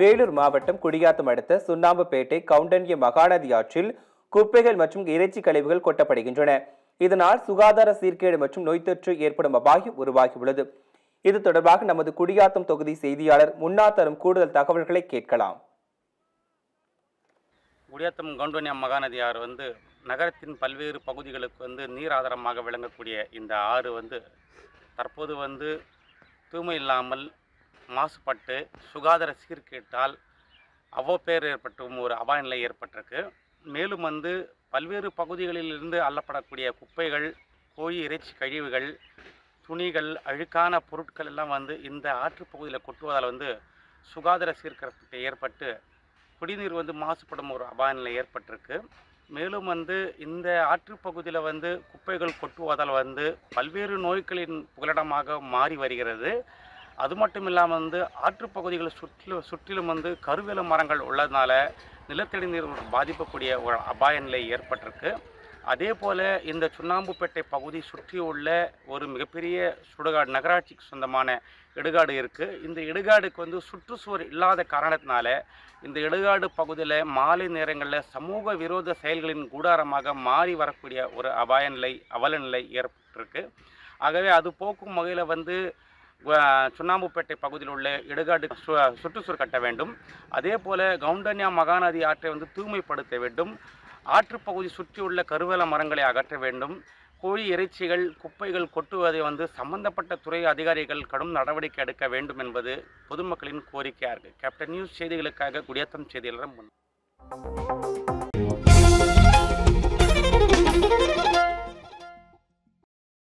வேலூர் மாவட்டம் குடியாத்தம் அடுத்த சுண்ணாம்புப்பேட்டை கவுண்டன்ய மகாநதி ஆற்றில் குப்பைகள் மற்றும் இறைச்சி கழிவுகள் கொட்டப்படுகின்றன. இதனால் சுகாதார சீர்கேடு மற்றும் நோய் தொற்று ஏற்படும் அபாயம் உருவாகியுள்ளது. இது தொடர்பாக நமது குடியாத்தம் தொகுதி செய்தியாளர் முன்னா தரும் கூடுதல் தகவல்களை கேட்கலாம். குடியாத்தம் கவுண்டன்யா மகாநதி ஆறு வந்து நகரத்தின் பல்வேறு பகுதிகளுக்கு வந்து நீர் ஆதாரமாக விளங்கக்கூடிய இந்த ஆறு வந்து தற்போது வந்து தூய்மை இல்லாமல் மாசுபட்டு சுகாதார சீர்கேட்டால் அவ்வப்பேர் ஏற்பட்டும் ஒரு அபாய நிலை ஏற்பட்டிருக்கு. மேலும் வந்து பல்வேறு பகுதிகளிலிருந்து அள்ளப்படக்கூடிய குப்பைகள் கோழி இறைச்சி கழிவுகள் துணிகள் அழுக்கான பொருட்கள் எல்லாம் வந்து இந்த ஆற்றுப்பகுதியில் கொட்டுவதால் வந்து சுகாதார சீர்கேட்டு ஏற்பட்டு குடிநீர் வந்து மாசுபடும் ஒரு அபாய நிலை ஏற்பட்டிருக்கு. மேலும் வந்து இந்த ஆற்றுப்பகுதியில் வந்து குப்பைகள் கொட்டுவதால் வந்து பல்வேறு நோய்களின் புகலிடமாக மாறி வருகிறது. அது மட்டும் இல்லாமல் வந்து ஆற்றுப்பகுதிகளை சுற்றிலும் சுற்றிலும் வந்து கருவேல மரங்கள் உள்ளதுனால நிலத்தடி நீர் பாதிக்கக்கூடிய ஒரு அபாய நிலை ஏற்பட்டிருக்கு. அதே போல் இந்த சுண்ணாம்புப்பேட்டை பகுதி சுற்றியுள்ள ஒரு மிகப்பெரிய சுடுகாடு நகராட்சிக்கு சொந்தமான இடுகாடு இருக்குது இந்த இடுகாடுக்கு வந்து சுற்றுச்சுவர் இல்லாத காரணத்தினால இந்த இடுகாடு பகுதியில் மாலை நேரங்களில் சமூக விரோத செயல்களின் கூடாரமாக மாறி வரக்கூடிய ஒரு அபாய நிலை அவல நிலை ஏற்பட்டிருக்கு. ஆகவே அது போக்கும் வகையில் வந்து சுண்ணாம்புப்பேட்டை பகுதியில் உள்ள இடுகாடு சு கட்ட வேண்டும். அதே போல் கவுண்டன்யா மகாநதி ஆற்றை வந்து தூய்மைப்படுத்த வேண்டும். ஆற்றுப்பகுதி சுற்றியுள்ள கருவேல மரங்களை அகற்ற வேண்டும். கோழி இறைச்சிகள் குப்பைகள் கொட்டுவதை வந்து சம்பந்தப்பட்ட துறை அதிகாரிகள் கடும் நடவடிக்கை எடுக்க வேண்டும் என்பது பொதுமக்களின் கோரிக்கையாக இருக்குது கேப்டன் நியூஸ் செய்திகளுக்காக குடியாத்தம் செய்தியாளர் முன்